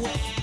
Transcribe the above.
away.